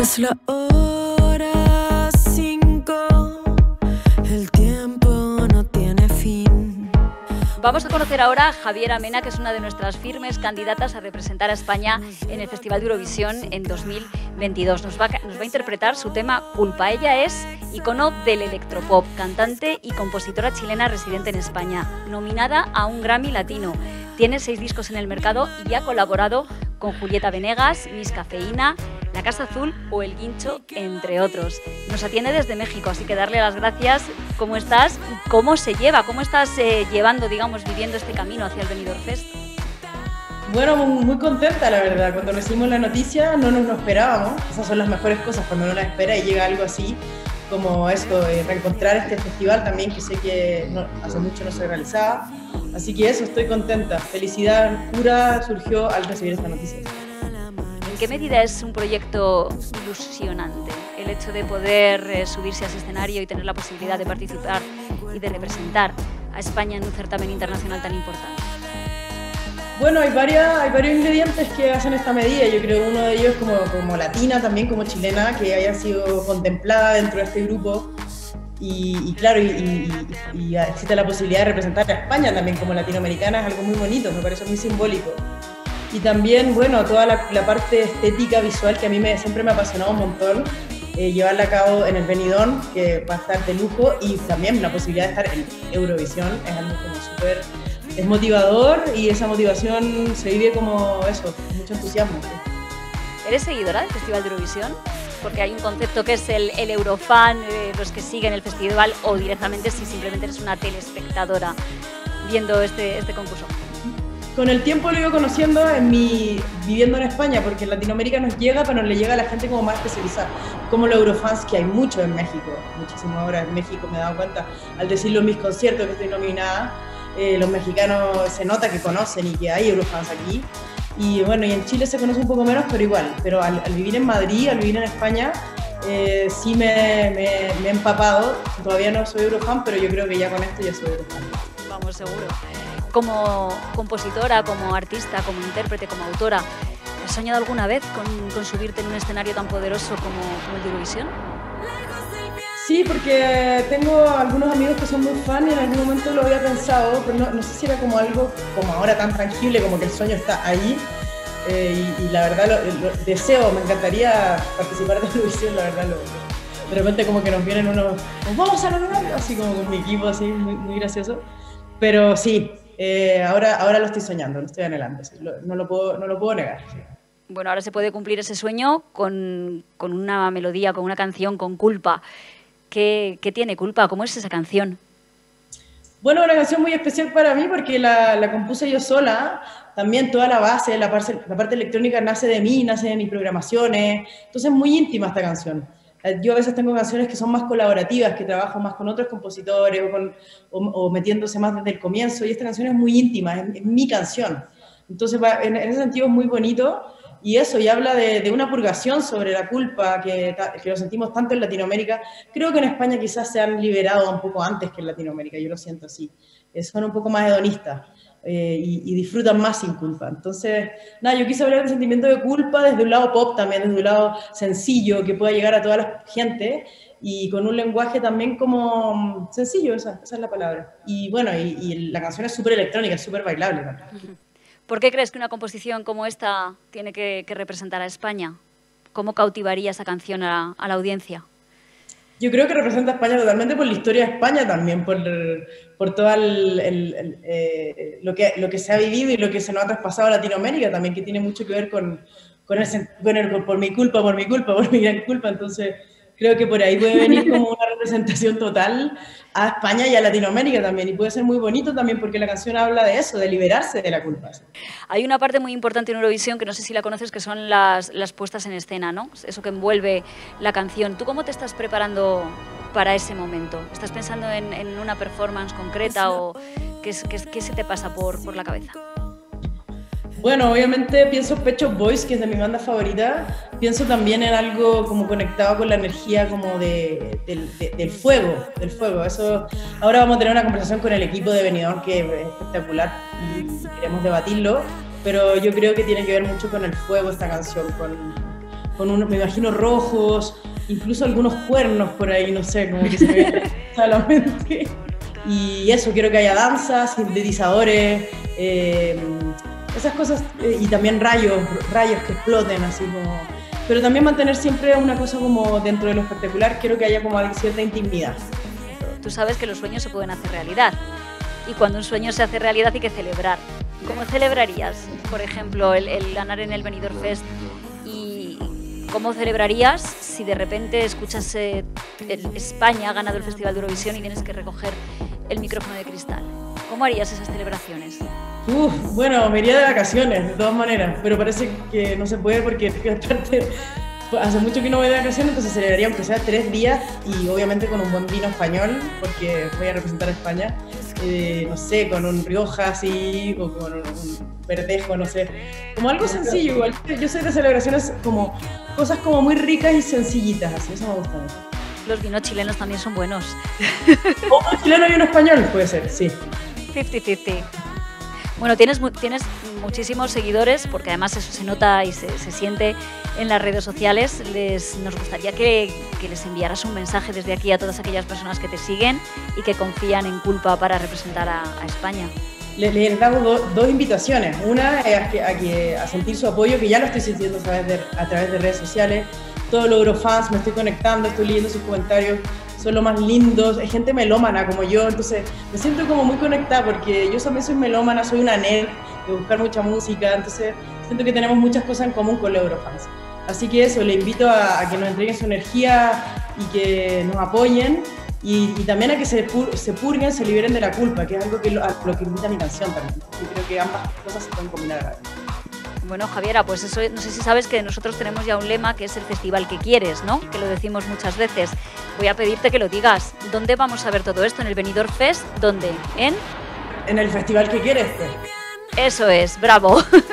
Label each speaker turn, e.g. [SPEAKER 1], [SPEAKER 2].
[SPEAKER 1] Es la hora cinco, el tiempo no tiene fin.
[SPEAKER 2] Vamos a conocer ahora a Javiera Mena, que es una de nuestras firmes candidatas a representar a España en el Festival de Eurovisión en 2022. Nos va, a- nos va a interpretar su tema Culpa. Ella es icono del electropop, cantante y compositora chilena residente en España, nominada a un Grammy Latino. Tiene seis discos en el mercado y ha colaborado con Julieta Venegas, Miss Cafeína, La Casa Azul o El Guincho, entre otros. Nos atiende desde México, así que darle las gracias. ¿Cómo estás? ¿Cómo se lleva? ¿Cómo estás eh, llevando, digamos, viviendo este camino hacia el Benidorm Fest?
[SPEAKER 3] Bueno, muy contenta, la verdad. Cuando recibimos la noticia no nos lo esperábamos. Esas son las mejores cosas cuando no las espera y llega algo así como esto, eh, reencontrar este festival también que sé que no- hace mucho no se realizaba. Así que eso, estoy contenta. Felicidad pura surgió al recibir esta noticia.
[SPEAKER 2] ¿En qué medida es un proyecto ilusionante el hecho de poder eh, subirse a ese escenario y tener la posibilidad de participar y de representar a España en un certamen internacional tan importante?
[SPEAKER 3] Bueno, hay, varios ingredientes que hacen esta medida. Yo creo que uno de ellos como, como latina, también como chilena, que haya sido contemplada dentro de este grupo. Y, claro, y existe la posibilidad de representar a España también como latinoamericana, es algo muy bonito, me parece muy simbólico. Y también, bueno, toda la, parte estética, visual, que a mí me, siempre me ha apasionado un montón, eh, llevarla a cabo en el Benidorm, que va a estar de lujo, y también la posibilidad de estar en Eurovisión, es algo como súper es motivador y esa motivación se vive como eso, mucho entusiasmo.
[SPEAKER 2] ¿Eres seguidora del Festival de Eurovisión? Porque hay un concepto que es el, el Eurofan, eh, los que siguen el festival, o directamente si simplemente eres una telespectadora viendo este, este concurso.
[SPEAKER 3] Con el tiempo lo he ido conociendo en mi, viviendo en España, porque en Latinoamérica nos llega, pero le llega a la gente como más especializada, como los Eurofans, que hay mucho en México, muchísimo ahora en México me he dado cuenta, al decirlo en mis conciertos que estoy nominada, eh, los mexicanos se nota que conocen y que hay Eurofans aquí. Y bueno, y en Chile se conoce un poco menos, pero igual. Pero al, al vivir en Madrid, al vivir en España, eh, sí me, me- me he empapado. Todavía no soy Eurofan, pero yo creo que ya con esto ya soy Eurofan.
[SPEAKER 2] Vamos, seguro. Como compositora, como artista, como intérprete, como autora, ¿has soñado alguna vez con, con subirte en un escenario tan poderoso como, como el de Eurovisión?
[SPEAKER 3] Sí, porque tengo algunos amigos que son muy fan y en algún momento lo había pensado, pero no, no sé si era como algo como ahora tan tangible, como que el sueño está ahí. Eh, y, y la verdad lo, lo deseo, me encantaría participar de Eurovisión, la verdad. Lo, de repente como que nos vienen unos, "Pues vamos a lograrlo, así como con mi equipo, así, muy, muy gracioso. Pero sí, eh, ahora, ahora lo estoy soñando, lo estoy anhelando, no, lo puedo, no lo puedo negar.
[SPEAKER 2] Bueno, ahora se puede cumplir ese sueño con, con una melodía, con una canción, con culpa. ¿Qué, qué tiene culpa? ¿Cómo es esa canción?
[SPEAKER 3] Bueno, una canción muy especial para mí porque la, la compuse yo sola. También toda la base, la parte, la parte electrónica nace de mí, nace de mis programaciones. Entonces es muy íntima esta canción. Eh, Yo a veces tengo canciones que son más colaborativas, que trabajo más con otros compositores o, metiéndose más desde el comienzo. Y esta canción es muy íntima, es, mi canción. Entonces en, en ese sentido es muy bonito. Y eso, y habla de, una purgación sobre la culpa que lo sentimos tanto en Latinoamérica. Creo que en España quizás se han liberado un poco antes que en Latinoamérica, yo lo siento así. Eh, son un poco más hedonistas eh, y, y disfrutan más sin culpa. Entonces, nada, yo quise hablar del sentimiento de culpa desde un lado pop también, desde un lado sencillo, que pueda llegar a toda la gente y con un lenguaje también como mm, sencillo, esa, esa es la palabra. Y bueno, y, y la canción es súper electrónica, es súper bailable también.
[SPEAKER 2] ¿Por qué crees que una composición como esta tiene que, que representar a España? ¿Cómo cautivaría esa canción a, a la audiencia?
[SPEAKER 3] Yo creo que representa a España totalmente por la historia de España también, por, por todo el, el- el, eh, lo, que, lo que se ha vivido y lo que se nos ha traspasado a Latinoamérica también, que tiene mucho que ver con, con, el, con por mi culpa, por mi culpa, por mi gran culpa. Entonces, creo que por ahí puede venir como una representación total a España y a Latinoamérica también. Y puede ser muy bonito también porque la canción habla de eso, de liberarse de la culpa.
[SPEAKER 2] Hay una parte muy importante en Eurovisión que no sé si la conoces, que son las, las puestas en escena, ¿no? Eso que envuelve la canción. ¿Tú cómo te estás preparando para ese momento? ¿Estás pensando en, en una performance concreta o qué, qué qué se te pasa por, por la cabeza?
[SPEAKER 3] Bueno, obviamente pienso Shop Boys, que es de mi banda favorita. Pienso también en algo como conectado con la energía como de, del, de- del fuego, del fuego. Eso, ahora vamos a tener una conversación con el equipo de Benidorm que es espectacular y queremos debatirlo, pero yo creo que tiene que ver mucho con el fuego esta canción, con, con unos, me imagino rojos, incluso algunos cuernos por ahí, no sé, como que se me. Y eso, quiero que haya danzas, sintetizadores, eh, esas cosas, eh, y también rayos, rayos que exploten, así como... Pero también mantener siempre una cosa como dentro de lo espectacular, quiero que haya como cierta intimidad.
[SPEAKER 2] Tú sabes que los sueños se pueden hacer realidad. Y cuando un sueño se hace realidad hay que celebrar. ¿Cómo celebrarías, por ejemplo, el, ganar en el Benidorm Fest? ¿Y cómo celebrarías si de repente escuchas eh, España ha ganado el Festival de Eurovisión y tienes que recoger el micrófono de cristal? ¿Cómo harías esas celebraciones?
[SPEAKER 3] Uf, bueno, me iría de vacaciones, de todas maneras, pero parece que no se puede porque hace mucho que no voy de vacaciones, entonces celebraría aunque sea tres días y obviamente con un buen vino español, porque voy a representar a España, eh, no sé, con un Rioja así, o con un, verdejo, no sé, como algo sencillo, igual. Yo soy de celebraciones como cosas como muy ricas y sencillitas, así, eso me gusta mucho.
[SPEAKER 2] Los vinos chilenos también son buenos.
[SPEAKER 3] O un chileno y un español, puede ser, sí.
[SPEAKER 2] 50-50. Bueno, tienes, tienes muchísimos seguidores, porque además eso se nota y se, siente en las redes sociales. Les, nos gustaría que, les enviaras un mensaje desde aquí a todas aquellas personas que te siguen y que confían en Culpa para representar a, España.
[SPEAKER 3] Les, les damos dos invitaciones. Una es a, que, a, sentir su apoyo, que ya lo estoy sintiendo a través de, a través de redes sociales. Todos los Eurofans, me estoy conectando, estoy leyendo sus comentarios son los más lindos, es gente melómana como yo, entonces me siento como muy conectada porque yo también soy melómana, soy una nerd de buscar mucha música, entonces siento que tenemos muchas cosas en común con los Eurofans. Así que eso, le invito a, que nos entreguen su energía y que nos apoyen y, también a que se, se, purguen, se liberen de la culpa, que es algo que lo, a lo que invita mi canción también. Yo creo que ambas cosas se pueden combinar a.
[SPEAKER 2] Bueno, Javiera, pues eso, no sé si sabes que nosotros tenemos ya un lema que es el festival que quieres, ¿no? Que lo decimos muchas veces. Voy a pedirte que lo digas. ¿Dónde vamos a ver todo esto? ¿En el Benidorm Fest? ¿Dónde? ¿En?
[SPEAKER 3] En el festival que quieres.
[SPEAKER 2] Eso es, bravo.